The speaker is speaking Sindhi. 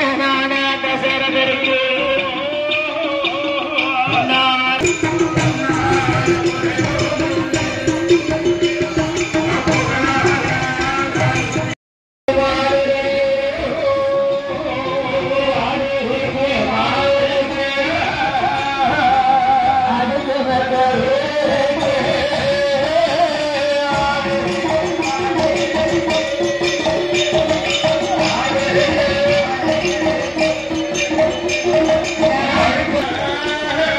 Thank you. நான் Thank